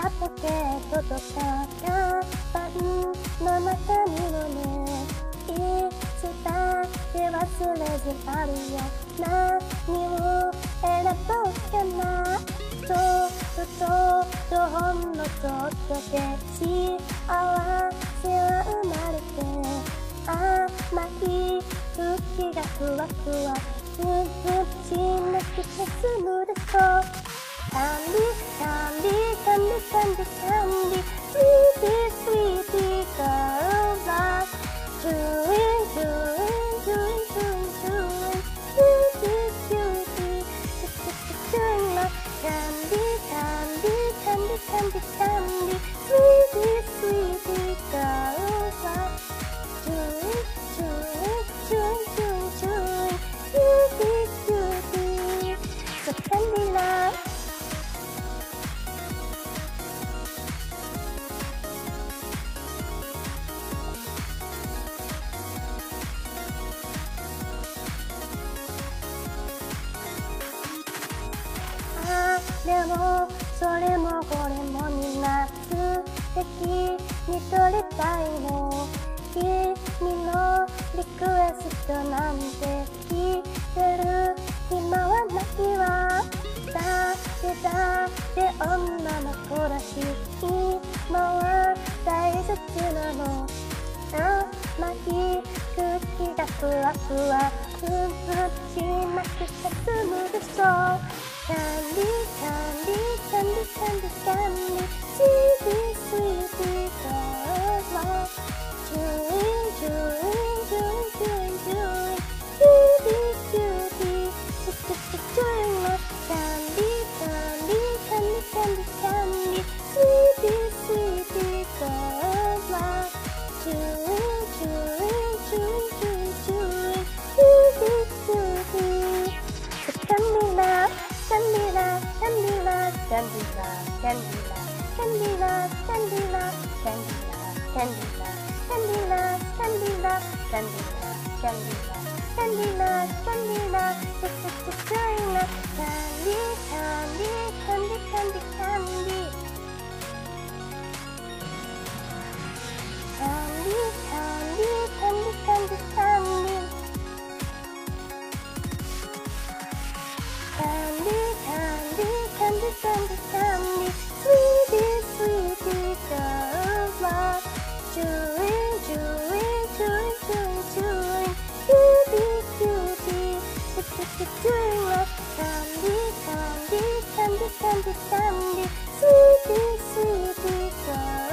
届け届かカバンの？中にもねいつだって忘れずあるよ何を選ぼうかなとふととほんのちょっとで幸せは生まれて甘い空気がふわふわつぶしなくて済むでしょうでキャンディスイートスイートガールはチューchew chew chew chew chew chew chew chew candy love でもそれもこれもみんな素敵に撮りたいの君のリクエストなんて聞いてる暇はないわだってだって女の子だしい今は大切なの甘い空気がふわふわふわしなくて済むでしょう understand, understand, understand. can be love, can be love, can be love, can be love, can be love, can be love, can be love, from the love. Joy, joy, joy, joy, joy, cutie, cutie, it's just a joy love. Candy, candy, candy, candy, candy, Sweetie, sweetest of